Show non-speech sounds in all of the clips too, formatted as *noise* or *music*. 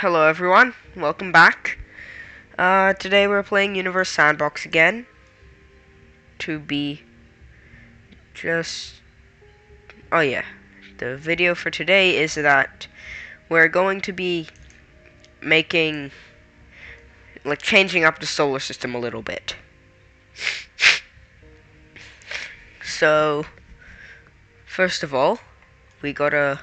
Hello everyone, welcome back. Uh, today we're playing Universe Sandbox again. To be just... Oh yeah, the video for today is that we're going to be making... Like changing up the solar system a little bit. *laughs* So, first of all, we gotta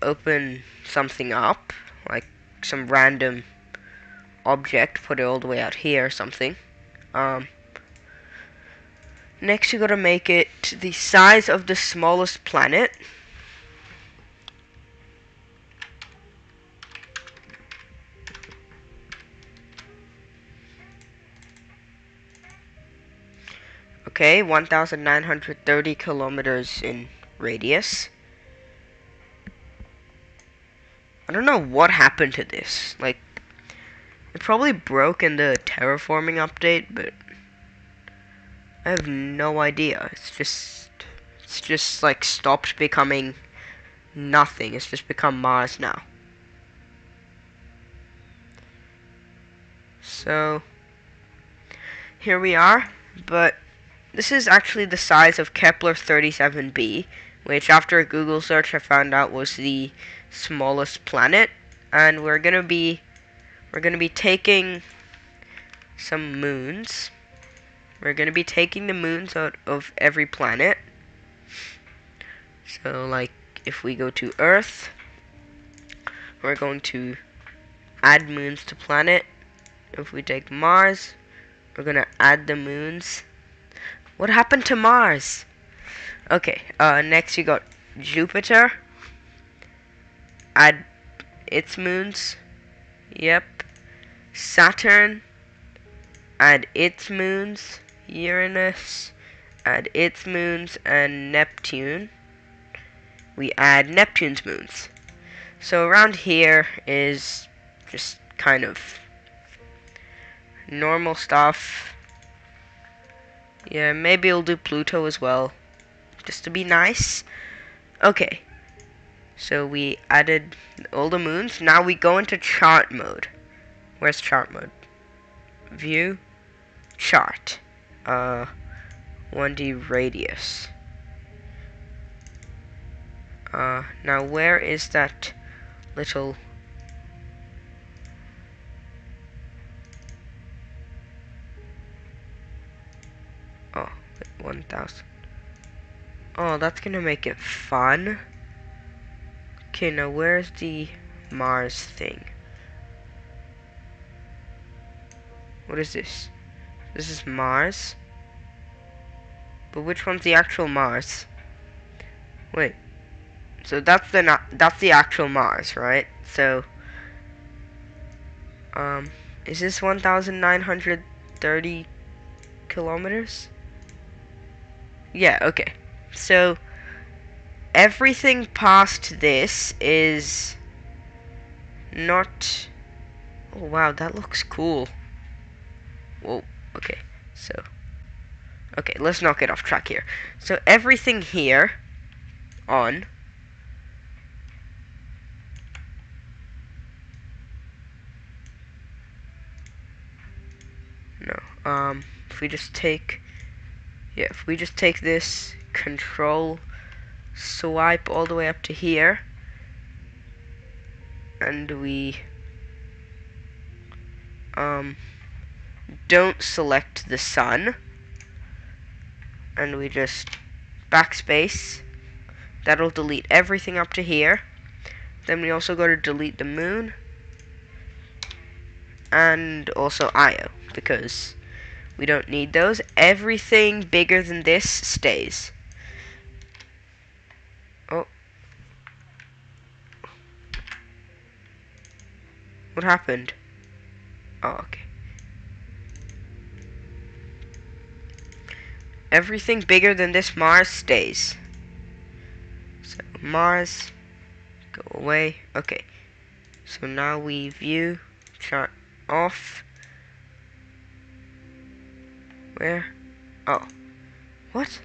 open something up, like some random object, put it all the way out here or something. Um, next you gotta make it the size of the smallest planet. Okay, 1,930 kilometers in radius. Don't know what happened to this. Like, it probably broke in the terraforming update, but I have no idea. It's just, it's just like stopped becoming nothing. It's just become Mars now. So, here we are, but this is actually the size of Kepler 37b, which after a Google search I found out was the smallest planet and we're gonna be we're gonna be taking some moons. We're gonna be taking the moons out of every planet. So like if we go to Earth we're going to add moons to planet. If we take Mars we're gonna add the moons. What happened to Mars? Okay uh, next you got Jupiter add its moons. Yep. Saturn, add its moons. Uranus, add its moons. And Neptune, we add Neptune's moons. So around here is just kind of normal stuff. Yeah, maybe we'll do Pluto as well. Just to be nice. Okay. So we added all the moons. Now we go into chart mode. Where's chart mode? View, chart. Uh, 1D radius. Uh, now where is that little... Oh, 1,000. Oh, that's gonna make it fun. Okay, now where's the Mars thing? What is this? This is Mars. But which one's the actual Mars? Wait. So that's the that's the actual Mars, right? So um is this 1930 kilometers? Yeah, okay. So everything past this is not oh wow that looks cool. Whoa okay so okay let's not get off track here. So everything here on no um if we just take yeah if we just take this control swipe all the way up to here. And we um, don't select the sun. And we just backspace. That'll delete everything up to here. Then we also go to delete the moon. And also Io because we don't need those. Everything bigger than this stays What happened? Oh, okay. Everything bigger than this Mars stays. So Mars, go away. Okay. So now we view chart off. Where? Oh. What?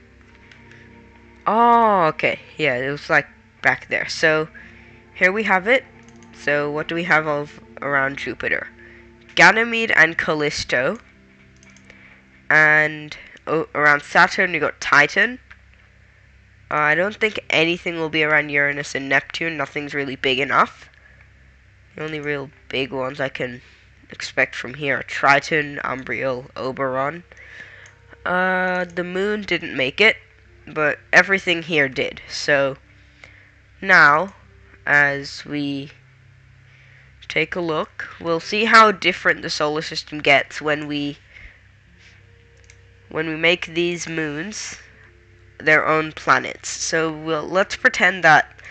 Oh, okay. Yeah, it was like back there. So here we have it So what do we have of around Jupiter? Ganymede and Callisto. And oh, around Saturn we got Titan. Uh, I don't think anything will be around Uranus and Neptune. Nothing's really big enough. The only real big ones I can expect from here are Triton, Umbriel, Oberon. Uh, the moon didn't make it, but everything here did. So now, as we take a look, we'll see how different the solar system gets when we when we make these moons their own planets. So we'll, let's pretend that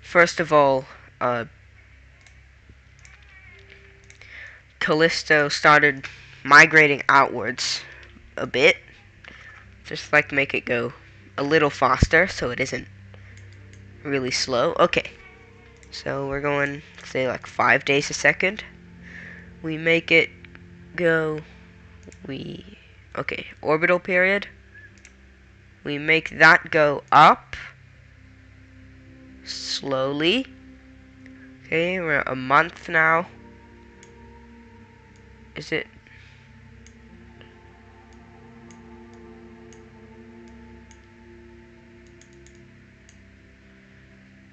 first of all, uh, Callisto started migrating outwards a bit. Just like make it go a little faster so it isn't really slow. Okay. So we're going, say, like 5 days a second. We make it go, we, okay, orbital period. We make that go up slowly. Okay, we're a month now. Is it?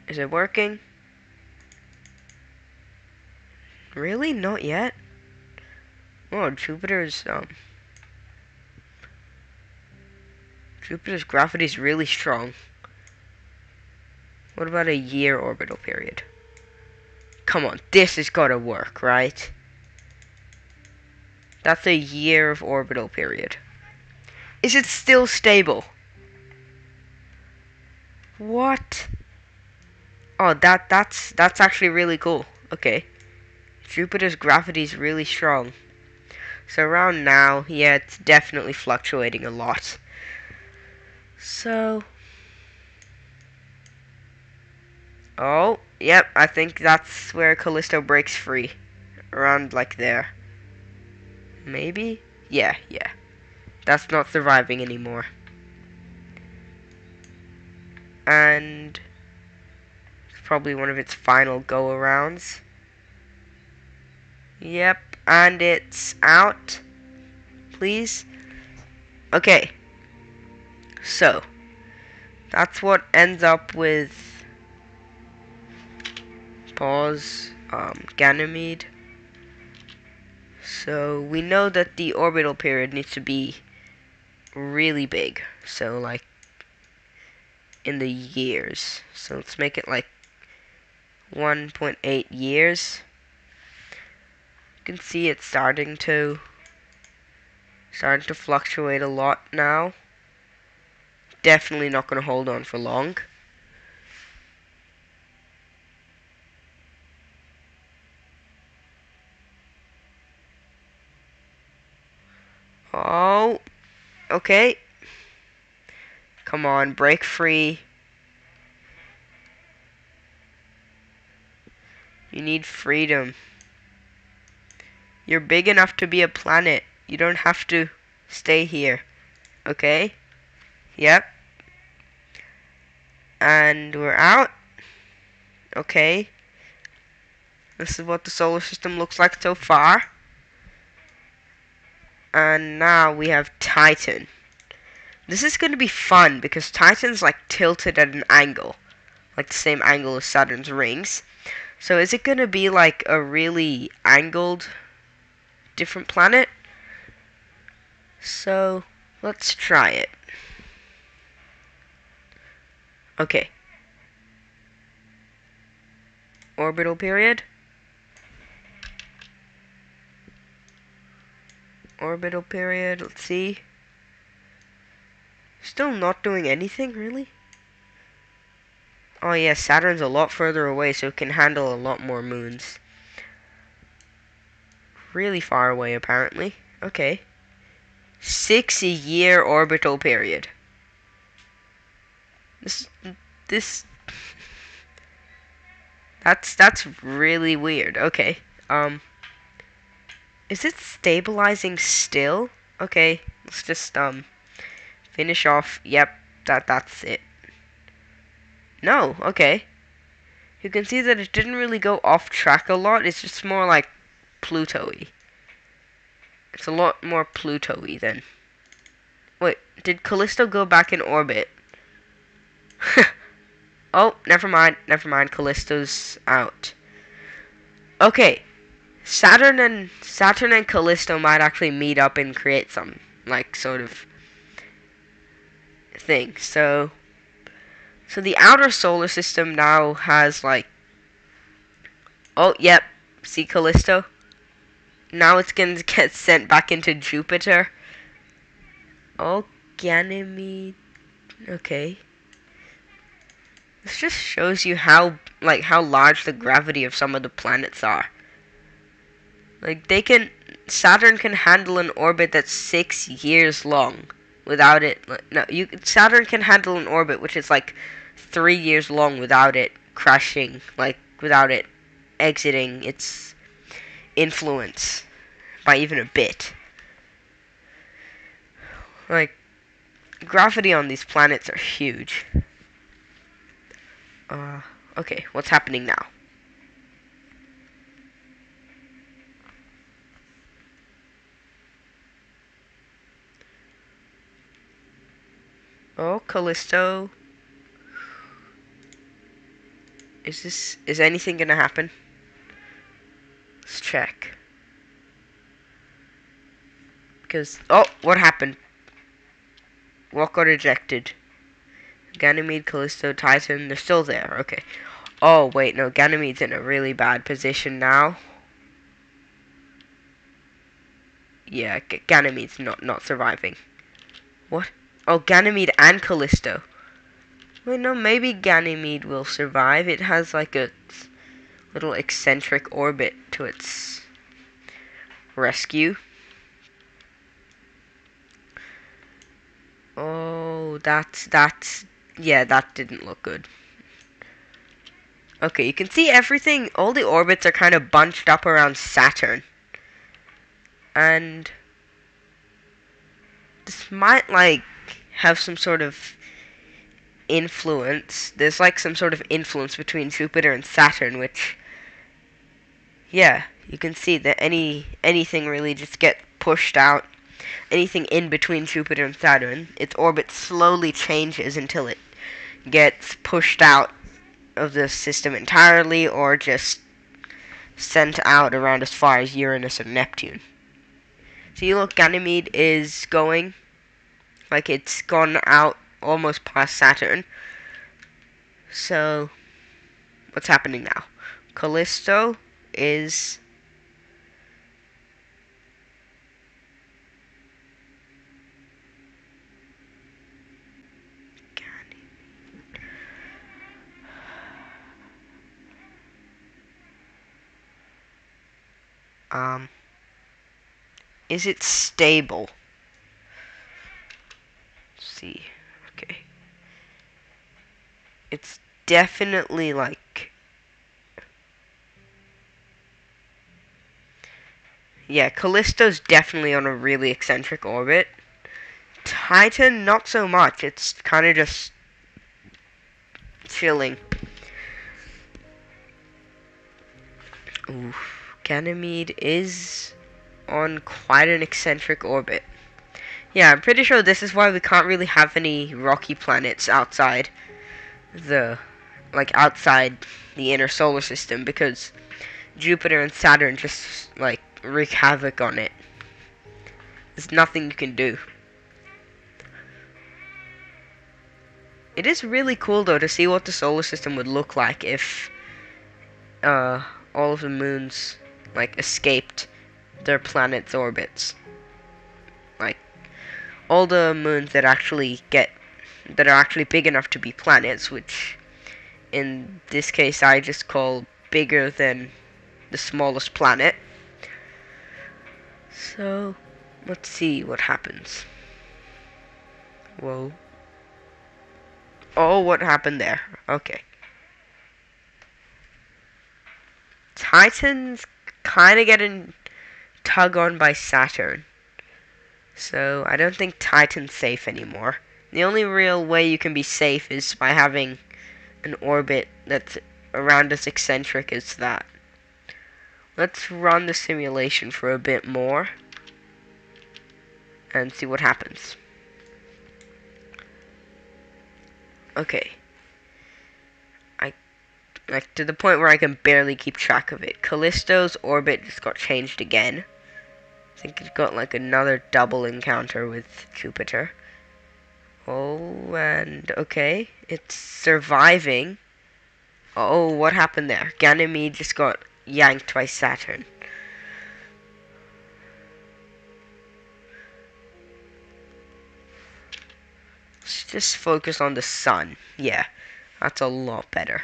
Is it working? Really? Not yet? Oh, Jupiter's, um... Jupiter's gravity is really strong. What about a year orbital period? Come on, this has got to work, right? That's a year of orbital period. Is it still stable? What? Oh, that that's that's actually really cool. Okay. Jupiter's gravity is really strong. So around now, yeah, it's definitely fluctuating a lot. So... Oh, yep, I think that's where Callisto breaks free. Around, like, there. Maybe? Yeah, yeah. That's not surviving anymore. And... It's probably one of its final go-arounds. Yep, and it's out. Please. Okay. So, that's what ends up with pause um, Ganymede. So we know that the orbital period needs to be really big. So like in the years. So let's make it like 1.8 years. You can see it's starting to starting to fluctuate a lot now definitely not going to hold on for long. Oh, okay. Come on, break free. You need freedom. You're big enough to be a planet. You don't have to stay here. Okay? Yep. And we're out. Okay. This is what the solar system looks like so far. And now we have Titan. This is going to be fun because Titan's like tilted at an angle. Like the same angle as Saturn's rings. So is it going to be like a really angled different planet? So let's try it. Okay. Orbital period. Orbital period, let's see. Still not doing anything, really? Oh yeah, Saturn's a lot further away, so it can handle a lot more moons. Really far away, apparently. Okay. Six year orbital period. This, this, *laughs* that's, that's really weird. Okay, um, is it stabilizing still? Okay, let's just, um, finish off. Yep, that, that's it. No, okay. you can see that it didn't really go off track a lot. It's just more like Pluto-y. It's a lot more Pluto-y than... Wait, did Callisto go back in orbit? *laughs* oh, never mind, never mind. Callisto's out. Okay, Saturn and Saturn and Callisto might actually meet up and create some like sort of thing. So, so the outer solar system now has like. Oh, yep. See Callisto. Now it's gonna get sent back into Jupiter. Oh, Ganymede. Okay. This just shows you how like how large the gravity of some of the planets are. Like they can Saturn can handle an orbit that's 6 years long without it no, you Saturn can handle an orbit which is like 3 years long without it crashing, like without it exiting its influence by even a bit. Like gravity on these planets are huge. Uh, okay, what's happening now? Oh, Callisto. Is this, is anything gonna happen? Let's check. Because, oh, what happened? What got ejected? Ganymede, Callisto, Titan, they're still there. Okay. Oh, wait, no, Ganymede's in a really bad position now. Yeah, G Ganymede's not, not surviving. What? Oh, Ganymede and Callisto. Wait, no, maybe Ganymede will survive. It has like a little eccentric orbit to its rescue. Oh, that's, that's, yeah, that didn't look good. Okay, you can see everything, all the orbits are kind of bunched up around Saturn. And this might, like, have some sort of influence. There's, like, some sort of influence between Jupiter and Saturn, which, yeah, you can see that any anything really just get pushed out anything in between Jupiter and Saturn, its orbit slowly changes until it gets pushed out of the system entirely or just sent out around as far as Uranus and Neptune. So you look, Ganymede is going, like it's gone out almost past Saturn. So, what's happening now? Callisto is Um, is it stable? Let's see, okay. It's definitely like... Yeah, Callisto's definitely on a really eccentric orbit. Titan, not so much. It's kind of just chilling. Oof. Ganymede is on quite an eccentric orbit. Yeah, I'm pretty sure this is why we can't really have any rocky planets outside the, like, outside the inner solar system, because Jupiter and Saturn just, like, wreak havoc on it. There's nothing you can do. It is really cool, though, to see what the solar system would look like if, uh, all of the moons like escaped their planet's orbits. Like all the moons that actually get that are actually big enough to be planets, which in this case I just call bigger than the smallest planet. So let's see what happens. Whoa. Oh, what happened there? Okay. Titans kind of getting tug on by Saturn. So I don't think Titan's safe anymore. The only real way you can be safe is by having an orbit that's around as eccentric as that. Let's run the simulation for a bit more and see what happens. Okay. I like to the point where I can barely keep track of it. Callisto's orbit just got changed again. I think it's got like another double encounter with Jupiter. Oh, and okay, it's surviving. Oh, what happened there? Ganymede just got yanked by Saturn. Let's just focus on the sun. Yeah, that's a lot better.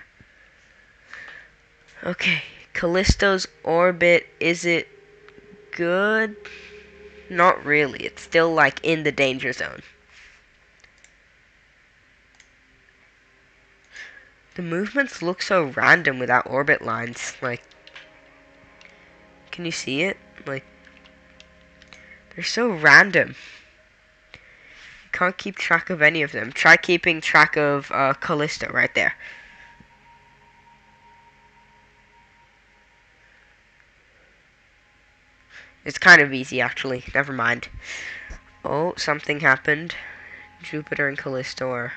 Okay, Callisto's orbit, is it good? Not really. It's still like in the danger zone. The movements look so random without orbit lines. Like, can you see it? Like, they're so random You can't keep track of any of them. Try keeping track of uh, Callisto right there. It's kind of easy, actually. Never mind. Oh, something happened. Jupiter and Callisto are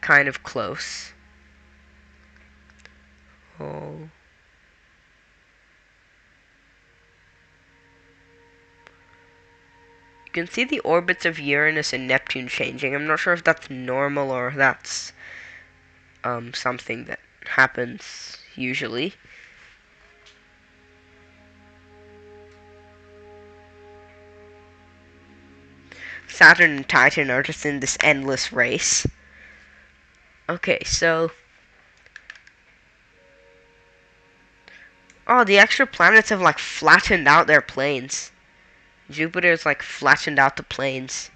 kind of close. Oh. You can see the orbits of Uranus and Neptune changing. I'm not sure if that's normal or that's um, something that happens usually. Saturn and Titan are just in this endless race. Okay, so... Oh, the extra planets have, like, flattened out their planes. Jupiter's like flattened out the planes.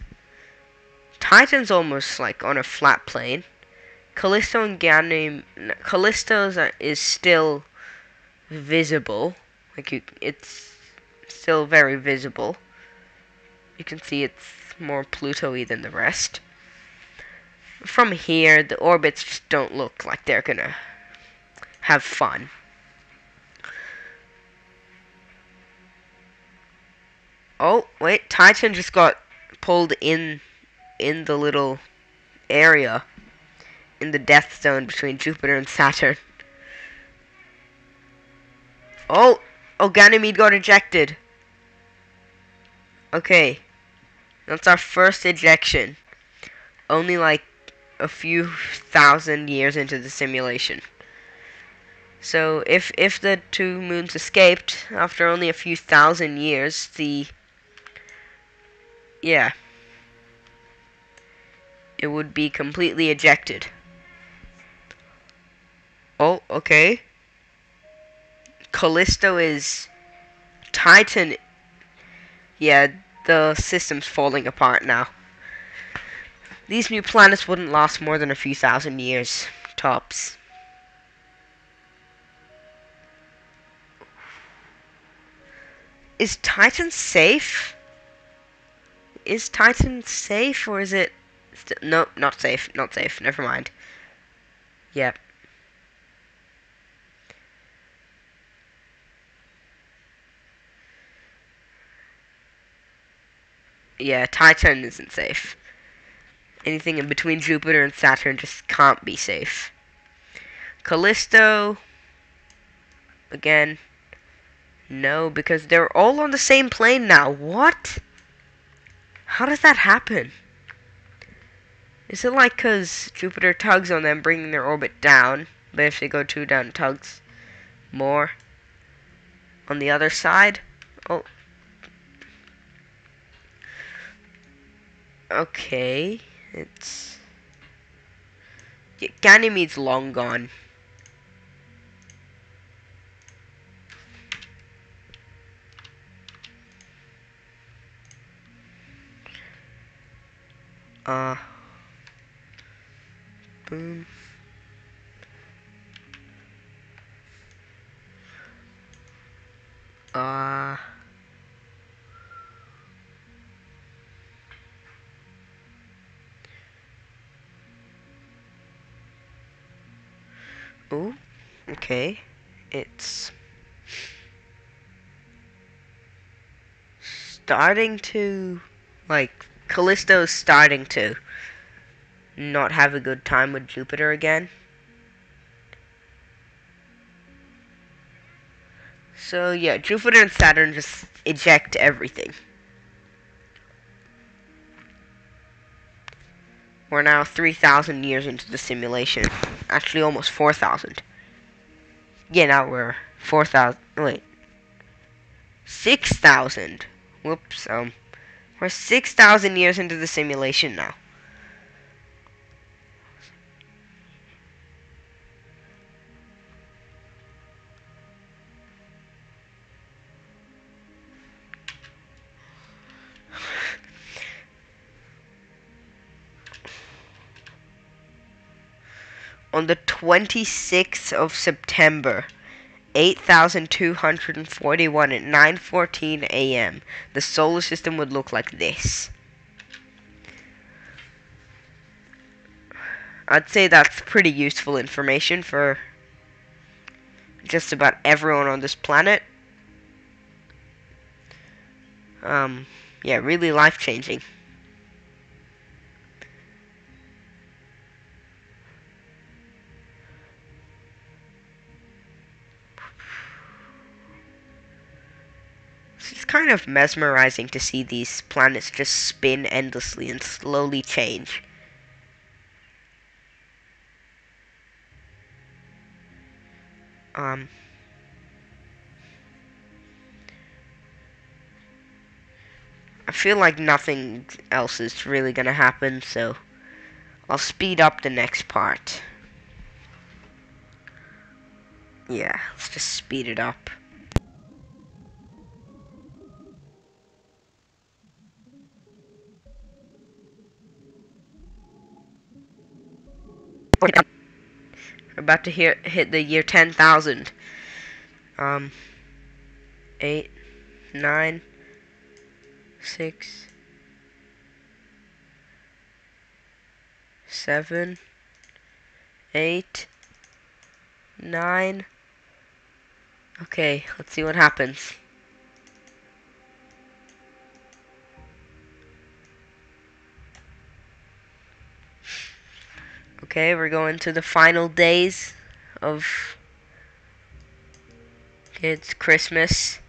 Titan's almost like on a flat plane. Callisto and Ganymede, Callisto's uh, is still visible. Like you, it's still very visible. You can see it's more Pluto-y than the rest. From here, the orbits just don't look like they're gonna have fun. Oh, wait, Titan just got pulled in in the little area in the death zone between Jupiter and Saturn. Oh, oh, Ganymede got ejected. Okay, that's our first ejection. Only like a few thousand years into the simulation. So if if the two moons escaped after only a few thousand years, the yeah. It would be completely ejected. Oh, okay. Callisto is... Titan... Yeah, the system's falling apart now. These new planets wouldn't last more than a few thousand years, tops. Is Titan safe? is Titan safe or is it? No, not safe. Not safe. Never mind. Yep. Yeah, Titan isn't safe. Anything in between Jupiter and Saturn just can't be safe. Callisto, again, no, because they're all on the same plane now. What? How does that happen? Is it like because Jupiter tugs on them, bringing their orbit down, but if they go too down, tugs more on the other side? Oh. Okay, it's... Ganymede's long gone. Uh, boom. Uh, Oh, okay. It's starting to like Callisto's starting to not have a good time with Jupiter again. So yeah, Jupiter and Saturn just eject everything. We're now 3,000 years into the simulation. Actually, almost 4,000. Yeah, now we're 4,000. Wait. 6,000. Whoops. Um, we're 6,000 years into the simulation now. On the 26th of September, 8241 at 9:14 a.m. The solar system would look like this. I'd say that's pretty useful information for just about everyone on this planet. Um, yeah, really life-changing. It's kind of mesmerizing to see these planets just spin endlessly and slowly change. Um, I feel like nothing else is really gonna happen, so I'll speed up the next part. Yeah, let's just speed it up. About to hear, hit the year 10,000. Um, 8, 9, 6, 7, 8, 9. Okay, let's see what happens. Okay, we're going to the final days of it's Christmas.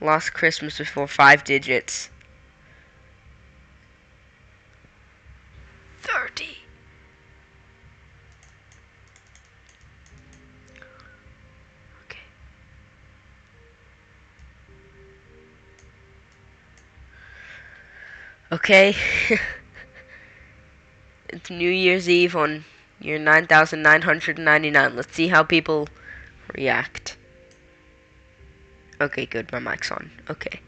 Lost Christmas before five digits. 30. Okay. Okay. *laughs* It's New Year's Eve on year 9999. Let's see how people react. Okay, good. My mic's on. Okay.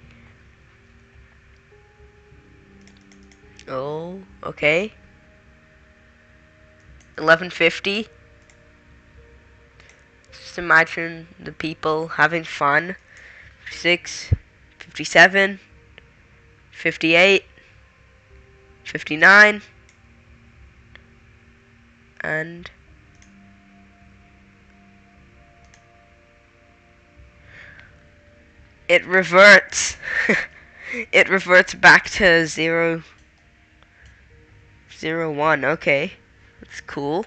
Oh, okay. 1150. Just imagine the people having fun. 56, 57, 58, 59 and it reverts. *laughs* It reverts back to zero zero one. Okay. That's cool.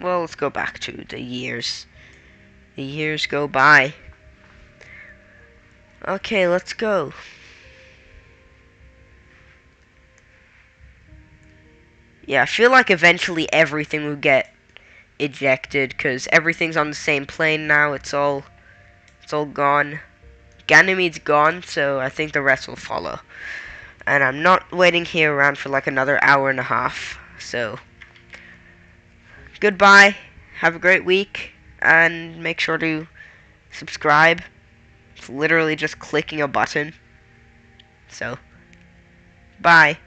Well let's go back to the years. The years go by. Okay let's go Yeah, I feel like eventually everything will get ejected because everything's on the same plane now. It's all it's all gone. Ganymede's gone, so I think the rest will follow. And I'm not waiting here around for like another hour and a half. So goodbye. Have a great week and make sure to subscribe. It's literally just clicking a button. So bye.